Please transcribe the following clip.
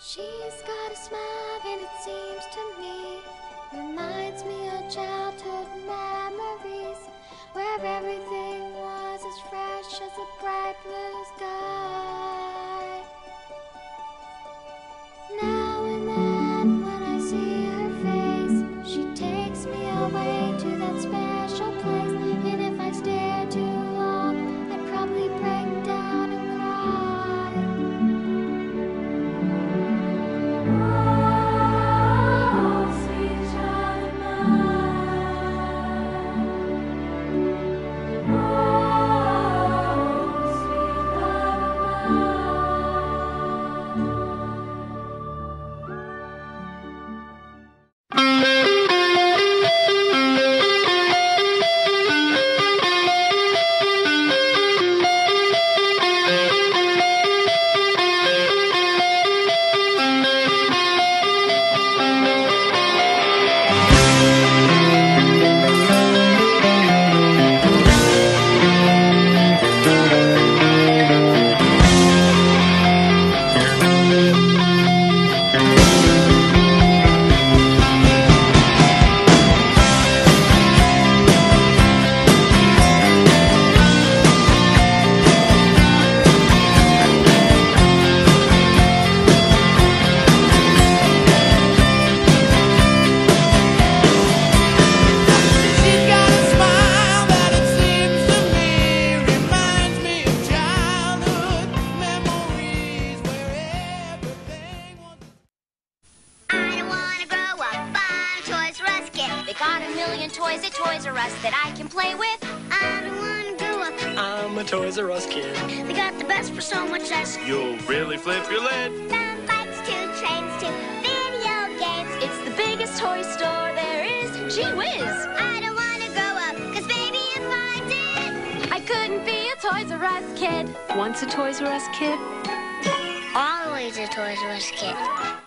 She's got a smile, and it seems to me reminds me of childhood memories where everything was as fresh as a bright blue sky. Got a million toys at Toys R Us that I can play with. I don't wanna grow up. I'm a Toys R Us kid. They got the best for so much less. You'll really flip your lid. From bikes to trains to video games. It's the biggest toy store there is. Gee whiz! I don't wanna grow up. Cause baby, if I did, I couldn't be a Toys R Us kid. Once a Toys R Us kid. always a Toys R Us kid.